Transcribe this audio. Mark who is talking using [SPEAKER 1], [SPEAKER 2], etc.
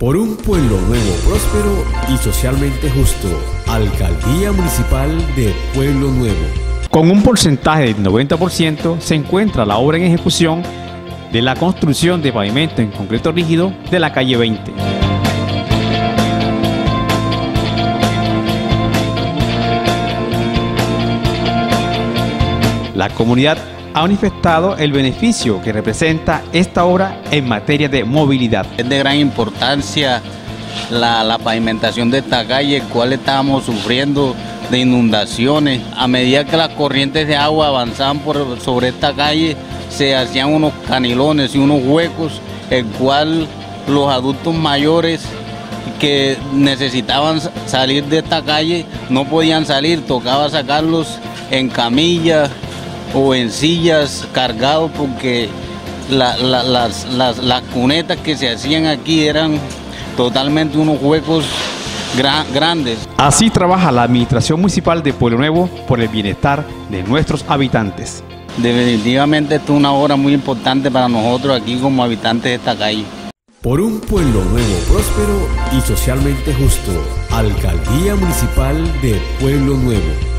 [SPEAKER 1] Por un pueblo nuevo, próspero y socialmente justo. Alcaldía Municipal de Pueblo Nuevo.
[SPEAKER 2] Con un porcentaje del 90% se encuentra la obra en ejecución de la construcción de pavimento en concreto rígido de la calle 20. La comunidad ha manifestado el beneficio que representa esta obra en materia de movilidad.
[SPEAKER 3] Es de gran importancia la, pavimentación de esta calle, cual estábamos sufriendo de inundaciones. A medida que las corrientes de agua avanzaban por, sobre esta calle, se hacían unos canilones y unos huecos, el cual los adultos mayores que necesitaban salir de esta calle no podían salir, tocaba sacarlos en camillas o en sillas cargados porque las, las, cunetas que se hacían aquí eran totalmente unos huecos grandes.
[SPEAKER 2] Así trabaja la Administración Municipal de Pueblo Nuevo por el bienestar de nuestros habitantes.
[SPEAKER 3] Definitivamente esto es una obra muy importante para nosotros aquí como habitantes de esta calle.
[SPEAKER 1] Por un pueblo nuevo, próspero y socialmente justo. Alcaldía Municipal de Pueblo Nuevo.